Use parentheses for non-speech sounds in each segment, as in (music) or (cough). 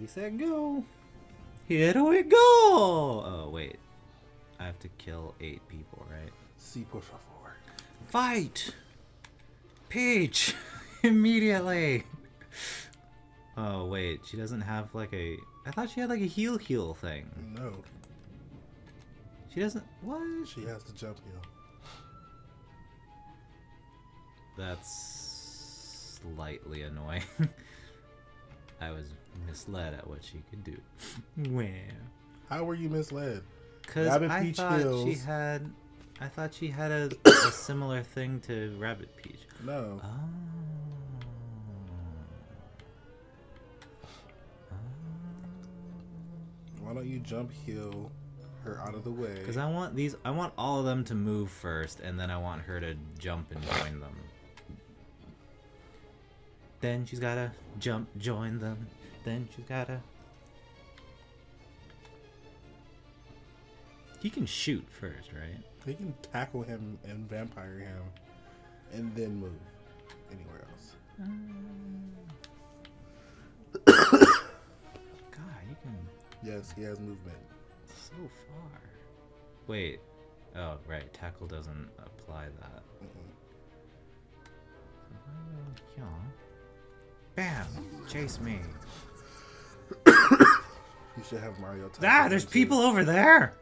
Ready, set, go. Here we go. Oh wait, I have to kill eight people, right? C por favor. Fight! Peach! (laughs) Immediately! Oh, wait, she doesn't have like a. I thought she had like a heal heal thing. No, She doesn't. What? she has to jump heal. That's slightly annoying. (laughs) I was misled at what she could do. (laughs) Well. How were you misled? Because Rabbid I Peach thought she had. I thought she had a, a (coughs) similar thing to Rabbid Peach. No. Oh. Why don't you jump heal her out of the way? Because I want these, I want all of them to move first, and then I want her to jump and join them. Then she's gotta jump, join them. Then she's gotta. He can shoot first, right? You can tackle him and vampire him, and then move anywhere else. (coughs) God, you can Yes, he has movement. so far. Wait. Oh, right. Tackle doesn't apply that. Mm-mm. Uh, Bam! Chase me. You should have Mario. Ah, there's too. people over there.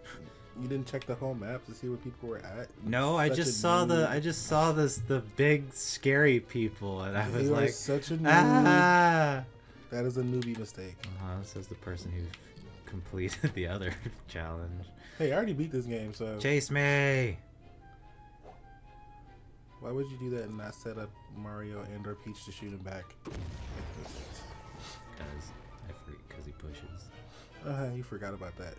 You didn't check the whole map to see where people were at. No, I Such a just saw the. I just saw this the big scary people, and I was You like, such a noob. ah. That is a newbie mistake. Uh-huh, this is the person who completed (laughs) the other (laughs) challenge. Hey, I already beat this game, so Chase me. Why would you do that and not set up Mario and or Peach to shoot him back? Makes no sense. Because I freak because he pushes. Uh, you forgot about that.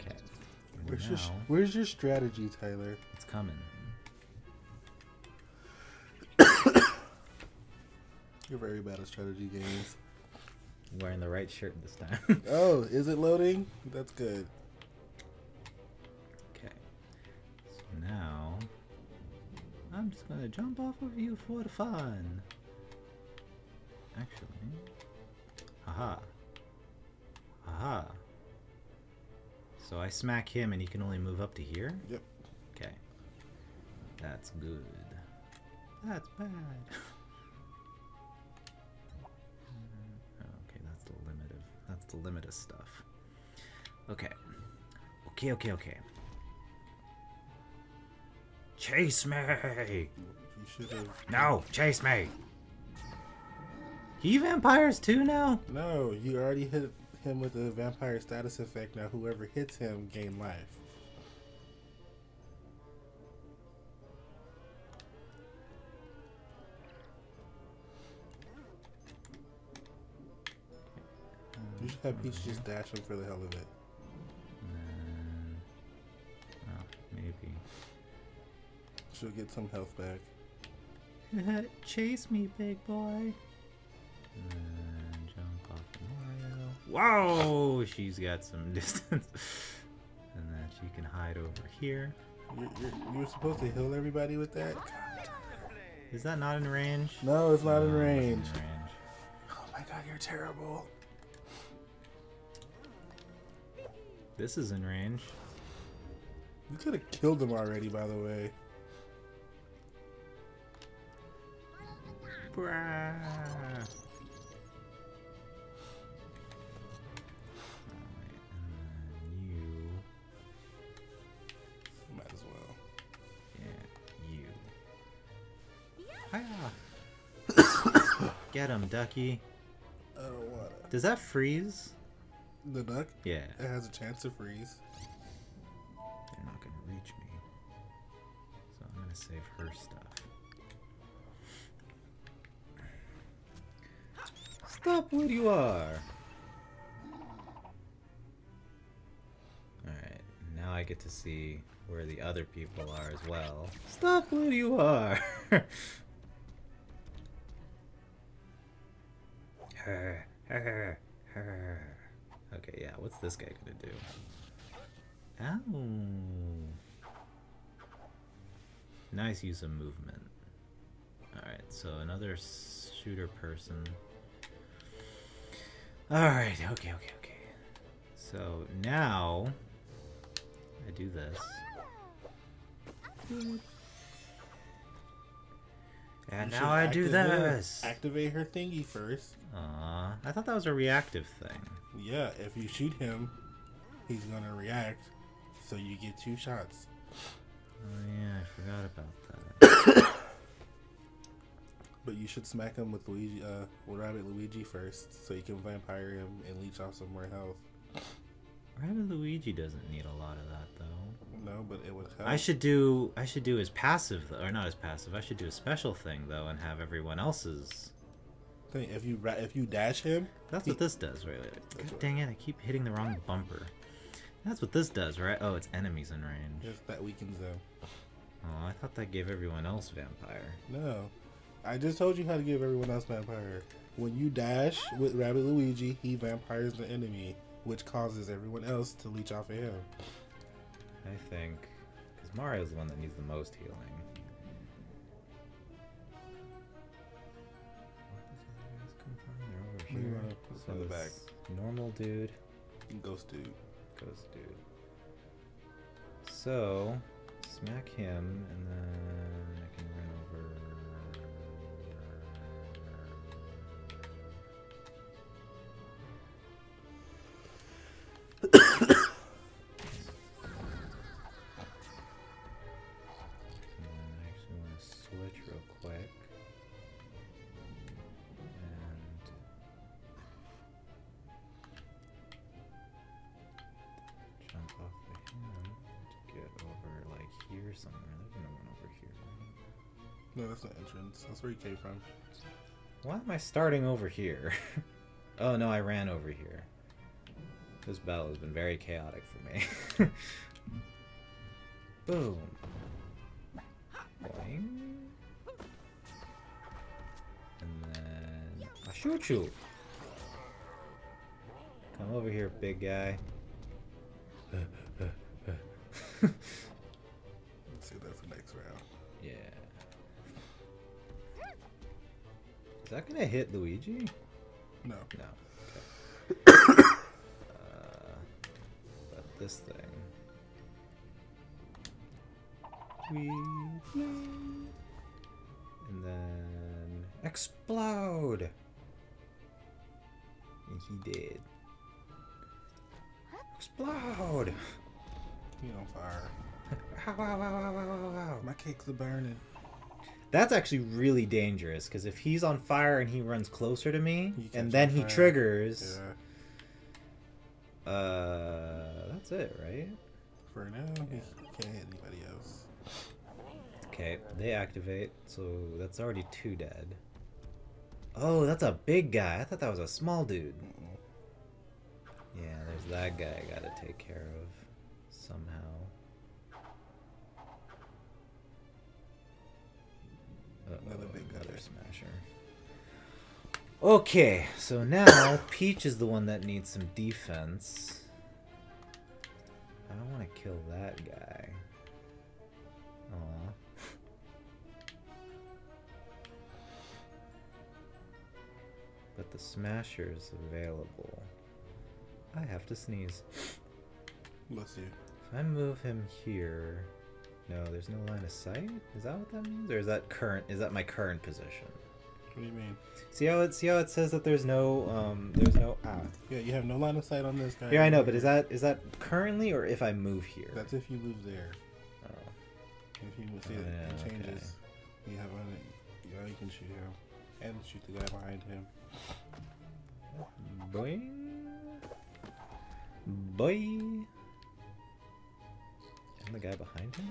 Okay. Where's your Where's your strategy, Tyler? it's coming. (coughs) You're very bad at strategy games. I'm wearing the right shirt this time. Oh, (laughs) is it loading? That's good. Now I'm just gonna jump off of you for the fun. Actually. Haha. Haha. So I smack him and he can only move up to here? Yep. Okay. That's good. That's bad. (laughs) okay, that's the limit of that's the limit of stuff. Okay. Okay, okay, okay. Chase me! You. No, chase me! He vampires too now? No, you already hit him with the vampire status effect. Now, whoever hits him gain life. You should have Peach just dash him for the hell of it. Mm, oh, maybe. She'll get some health back. (laughs) Chase me, big boy. And jump off Mario. Whoa! (laughs) She's got some (laughs) distance. and then she can hide over here. You're, you're, you're supposed to heal everybody with that? Is that not in range? No, it's not in No, it's range. in range. Oh my god, you're terrible. This is in range. You could have killed him already, by the way. Brah. Alright, and then you. Might as well. Yeah, you. Hiya. Get him, ducky. I don't want it. Does that freeze? The duck, Yeah. it has a chance to freeze. They're not gonna reach me. So I'm gonna save her stuff. Stop where you are! Alright, now I get to see where the other people are as well. Stop where you are! (laughs) okay, yeah, what's this guy gonna do? Ow. Nice use of movement. Alright, so another shooter person. Alright, okay, okay, okay. So now I do this. And now I do this. Activate her thingy first. Aw, I thought that was a reactive thing. Yeah, if you shoot him, he's gonna react. So you get two shots. Oh yeah, I forgot about that. (coughs) (coughs) But you should smack him with Luigi, uh, with Rabbid Luigi first, so you can vampire him and leech off some more health. Rabbid Luigi doesn't need a lot of that though. No, but it would help. I should do I should do his passive though, or not his passive. I should do a special thing though and have everyone else's. think if you if you dash him, That's what this does, right? God what- dang it! I keep hitting the wrong bumper. That's what this does, right? Oh, it's enemies in range. just that weakens them. Oh, I thought that gave everyone else vampire. No, I just told you how to give everyone else vampire. When you dash with Rabbid Luigi, he vampires the enemy, which causes everyone else to leech off of him. I think because Mario's the one that needs the most healing. What does these guys come from? They're over here. wanna put some in the back. Normal dude. Ghost dude. Ghost dude. So, smack him, and then that's the entrance. That's where you came from. Why am I starting over here? (laughs) oh no, I ran over here. This battle has been very chaotic for me. (laughs) Boom. Boing. And then I shoot you. Come over here, big guy. (laughs) Is that gonna hit Luigi? No. No. Okay. (coughs) uh, but this thing. We and then explode. And he did. Explode! He on fire. (laughs) Ow, ow, ow, ow, ow, ow, ow. My cakes are burning. That's actually really dangerous because if he's on fire and he runs closer to me, and then he triggers, Yeah. uh, that's it, right? For now, he can't hit anybody else. Okay, they activate, so that's already two dead. Oh, that's a big guy. I thought that was a small dude. Yeah, there's that guy I gotta take care of somehow. Another big guy. Another smasher. Okay, so now (coughs) Peach is the one that needs some defense. I don't want to kill that guy. Aw. (laughs) But the smasher is available. I have to sneeze. Let's see. If I move him here, no, there's no line of sight. Is that what that means, or is that current? Is that my current position? What do you mean? See how it see how it says that there's no um there's no ah. Yeah, you have no line of sight on this guy. Yeah, I know, but is that is that currently or if I move here? That's if you move there. Oh. If you move, see Oh, it, yeah, it okay. changes. You have on it. Yeah, you can shoot him and shoot the guy behind him. Boing. Boy. And the guy behind him?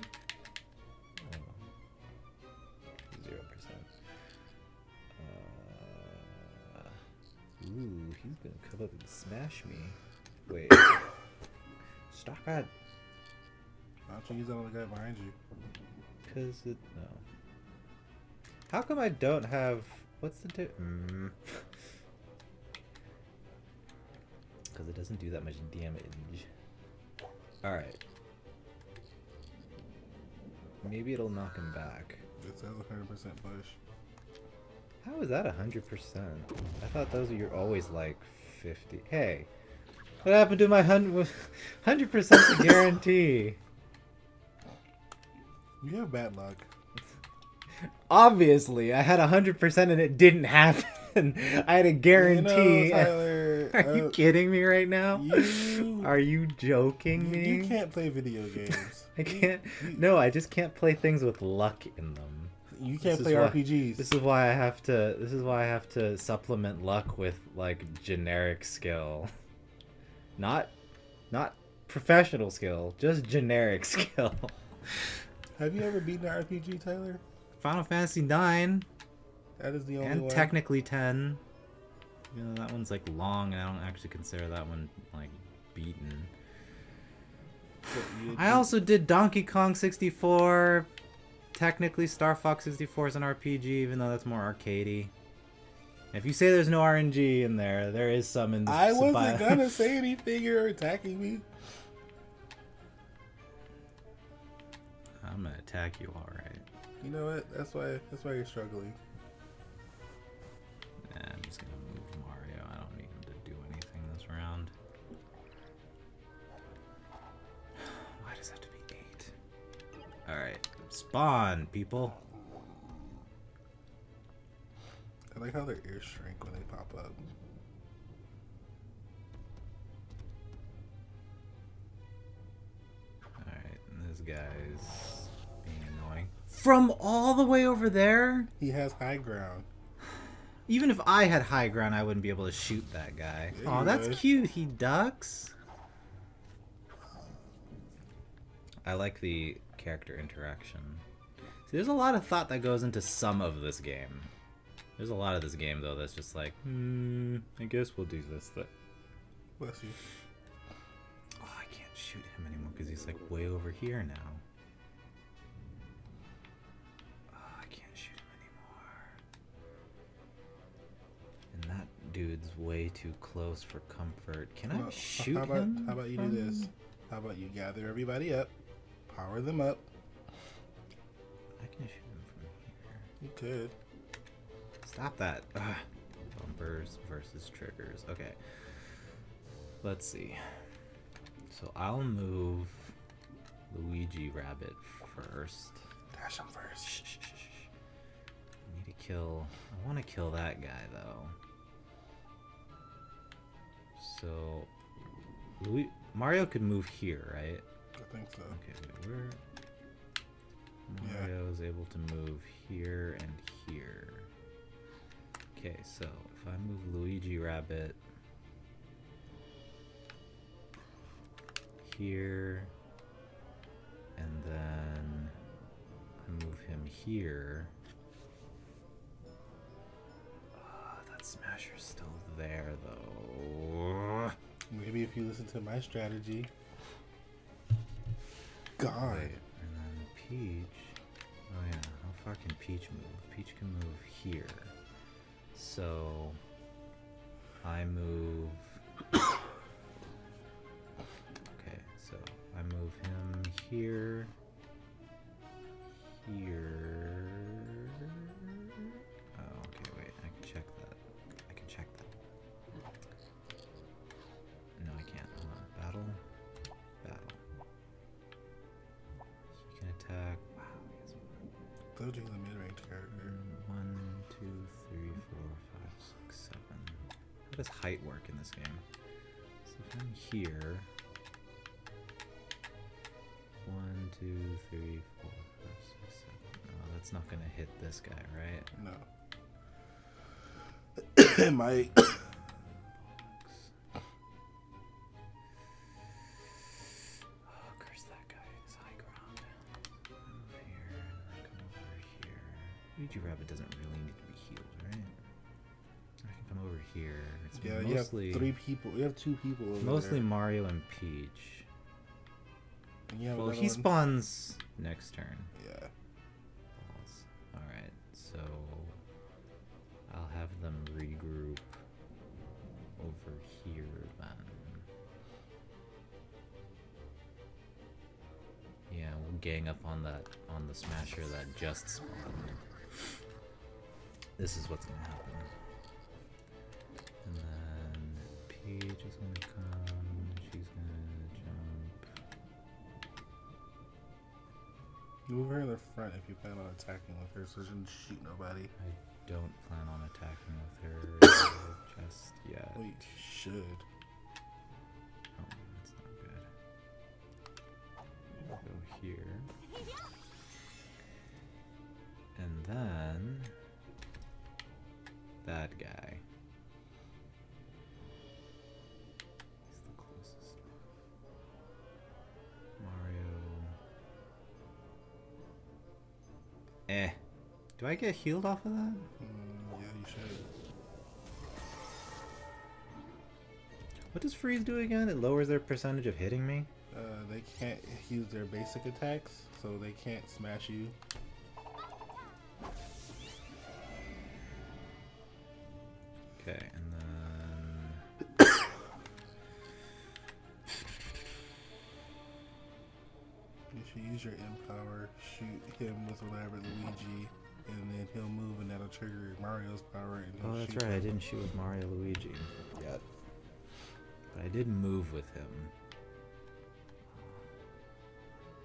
Ooh, he's gonna come up and smash me. Wait. Stop it! Why don't you use that on the guy behind you? Cause it no. How come I don't have what's the di- mm. (laughs) Cause it doesn't do that much damage. Alright. Maybe it'll knock him back. It says 100% push. How is that 100%? I thought those were always like 50. Hey, what happened to my 100% 100% (laughs) guarantee? You have bad luck. (laughs) Obviously, I had 100% and it didn't happen. (laughs) I had a guarantee. You know, Tyler, Are you uh, kidding me right now? You, Are you joking you, me? you can't play video games. I can't. You, No, I just can't play things with luck in them. You can't play why- RPGs. This is why I have to. This is why I have to supplement luck with like generic skill, (laughs) not, not professional skill, just generic (laughs) skill. Have you ever beaten an RPG, Tyler? Final Fantasy Nine That is the only one. and one. technically ten. You know that one's like long, and I don't actually consider that one like beaten. I also did Donkey Kong 64. Technically, Star Fox 64 is an RPG, even though that's more arcadey. If you say there's no RNG in there, there is some in. I wasn't gonna say (laughs) anything. You're attacking me. I'm gonna attack you, all right. You know what? That's why. That's why you're struggling. Nah, I'm just gonna move Mario. I don't need him to do anything this round. (sighs) Why does it have to be eight? All right, spawn, people. I like how their ears shrink when they pop up. Alright, this guy's being annoying. From all the way over there? He has high ground. Even if I had high ground, I wouldn't be able to shoot that guy. Yeah, oh, that's would. cute. He ducks. I like the character interaction. See, there's a lot of thought that goes into some of this game. There's a lot of this game, though, that's just like, hmm, I guess we'll do this thing. Bless you. Oh, I can't shoot him anymore because he's like way over here now. Oh, I can't shoot him anymore. And that dude's way too close for comfort. Can I shoot how about, him? How about you do this? How about you gather everybody up, power them up. I can shoot him from here. You could. Stop that. Ugh. Bumpers versus triggers. Okay. Let's see. So I'll move Luigi Rabbid first. Dash him first. Shh, shh, shh, shh. I need to kill. I want to kill that guy though. So, Lui- Mario could move here, right? I think so. Okay, where? Yeah. Mario is able to move here and here. Okay, so if I move Luigi Rabbid here, and then I move him here. Ah, that Smasher's still there though. Maybe if you listen to my strategy. God. Wait, and then Peach. Oh yeah, how far can Peach move? Peach can move here. So I move. (coughs) okay, so I move him here. Here. You he's mid-range character. one, two, three, four, five, six, seven. How does height work in this game? So if I'm here. One, two, three, four, five, six, seven. Oh, that's not gonna hit this guy, right? No. (coughs) it might. Luigi Rabbid doesn't really need to be healed, right? I can come over here. It's Yeah, you have mostly three people. You have two people. Over mostly there. Mario and Peach. And Well, he one. spawns next turn. Yeah. Balls. Alright, so I'll have them regroup over here then. Yeah, we'll gang up on that on the smasher that just spawned. This is what's gonna happen. And then Peach is gonna come. She's gonna jump. Move her in the front if you plan on attacking with her, so she doesn't shoot nobody. I don't plan on attacking with her just yet. Well, you should. Oh, that's not good. Go here. Then that guy. He's the closest. Mario. Eh. Do I get healed off of that? Mm, yeah, you should. What does freeze do again? It lowers their percentage of hitting me? Uh, they can't use their basic attacks, so they can't smash you. Use your M power, shoot him with Elaborate Luigi, and then he'll move, and that'll trigger Mario's power. And Oh, that's shoot right. I didn't shoot with Mario Luigi yet. But I did move with him.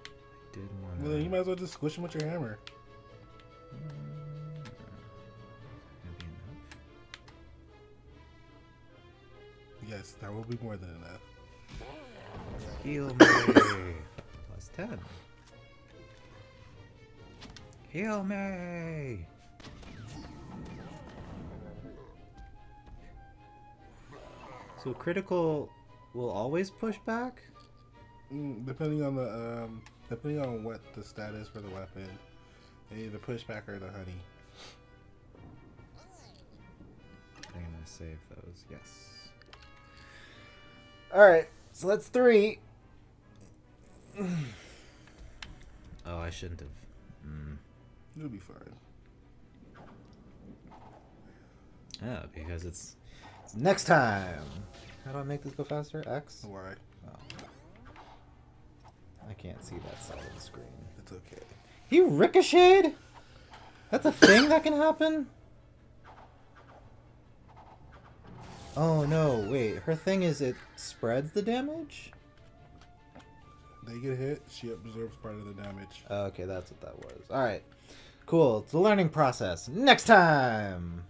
I did want to. Well, then you might as well just squish him with your hammer. Mm, yes, that will be more than enough. Heal me! (coughs) Plus 10. Heal me! So critical will always push back? Mm, depending on the um, depending on what the status for the weapon, they either push back or the honey. I'm gonna save those, yes. Alright, so that's three. oh, I shouldn't have. Mm. You'll be fine. Yeah, because it's, it's next time. How do I make this go faster? X? Why? Oh. I can't see that side of the screen. It's okay. He ricocheted? That's a thing that can happen? Oh no, wait. Her thing is it spreads the damage? They get hit, she absorbs part of the damage. Oh, okay, that's what that was. Alright. Cool. It's a learning process. Next time!